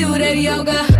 do that yoga.